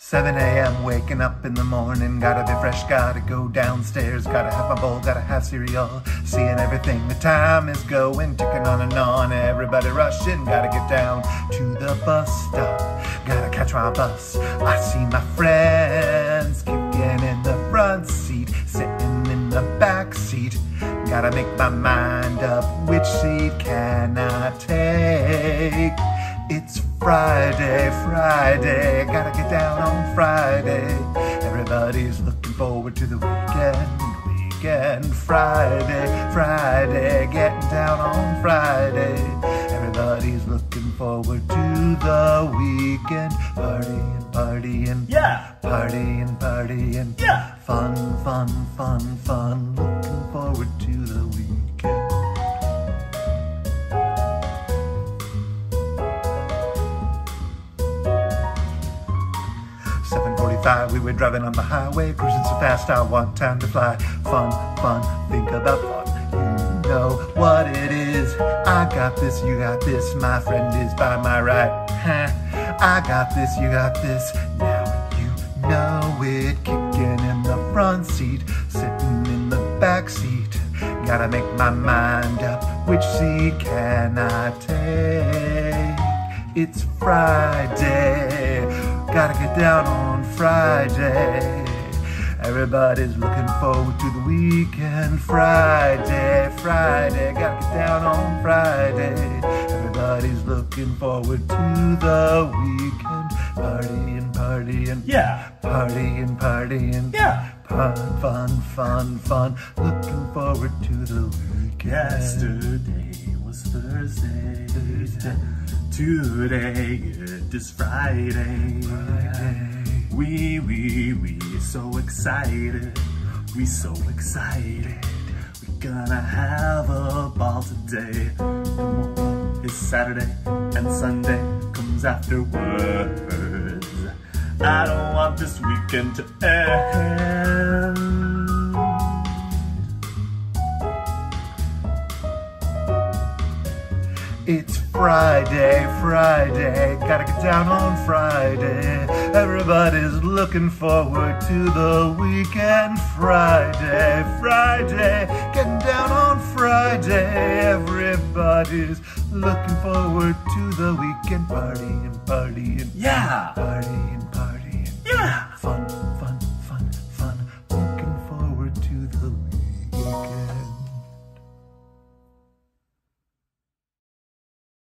7 a.m. waking up in the morning, gotta be fresh, gotta go downstairs, gotta have my bowl, gotta have cereal, seeing everything. The time is going, ticking on and on, everybody rushing, gotta get down to the bus stop, gotta catch my bus. I see my friends kicking in the front seat, sitting in the back seat. Gotta make my mind up, which seat can I take? Friday, Friday, gotta get down on Friday. Everybody's looking forward to the weekend, weekend. Friday, Friday, getting down on Friday. Everybody's looking forward to the weekend, partying, partying. Yeah. Partying, partying. Yeah. Fun, fun, fun, fun. Looking forward to the weekend. We were driving on the highway, cruising so fast I want time to fly. Fun, fun, think about fun. You know what it is. I got this, you got this. My friend is by my right. I got this, you got this. Now you know it. Kicking in the front seat, sitting in the back seat. Gotta make my mind up. Which seat can I take? It's Friday. Gotta get down on Friday. Everybody's looking forward to the weekend. Friday, Friday. Gotta get down on Friday. Everybody's looking forward to the weekend. Partying, partying. Yeah. Partying, partying. Yeah. Fun, fun, fun, fun. Looking forward to the weekend. Yesterday was Thursday. Today it is Friday. We, we, we so excited. We so excited. We're gonna have a ball today. It's Saturday and Sunday comes afterwards. I don't want this weekend to end. It's Friday, Friday, gotta get down on Friday. Everybody's looking forward to the weekend. Friday, Friday, getting down on Friday. Everybody's looking forward to the weekend. Partying, partying, Yeah. partying,